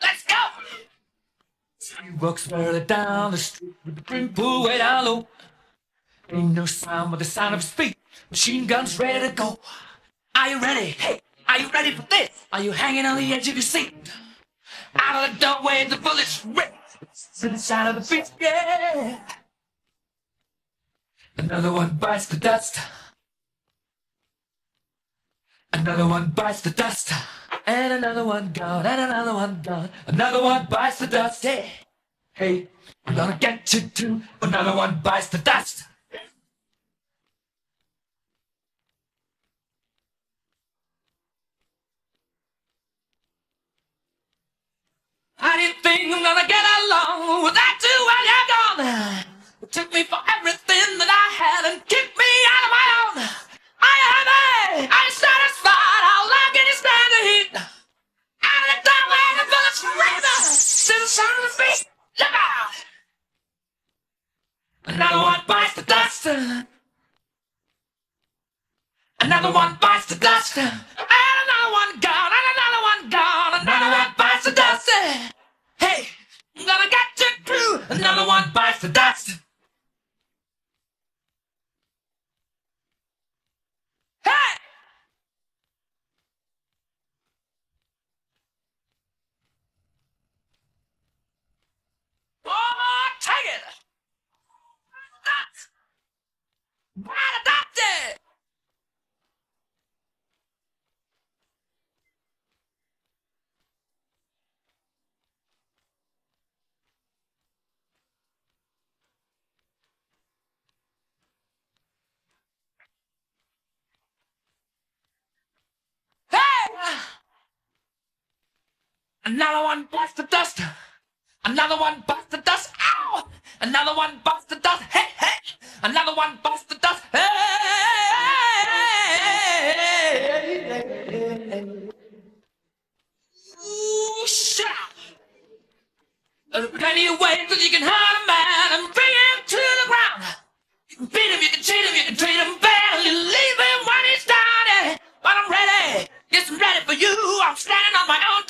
Let's go! He walks further down the street with the brim pulled way down low. Ain't no sound but the sound of his feet. Machine guns ready to go. Are you ready? Hey, are you ready for this? Are you hanging on the edge of your seat? Out of the doorway, the bullets rip to the side of the beat. Yeah. Another one bites the dust. Another one bites the dust. And another one gone, and another one gone. Another one bites the dust. Hey, hey, I'm gonna get you too. Another one bites the dust. I didn't think I'm gonna get along without you while you're gone. It took me for everything that I Another one bites the dust. Another one bites the dust. And another one gone. And another one gone. Another one bites the dust. Hey, I'm gonna get you too. Another one bites the dust. Another one bites the dust. Another one bites the dust. Ow! Another one bites the dust. Hey, hey! Another one bites the dust. Hey! Ooh, shut! There's plenty of ways that you can hurt a man and bring him to the ground. You can beat him, you can cheat him, you can treat him bad, you leave him when he's down. eh? But I'm ready, yes, I'm ready for you. I'm standing on my own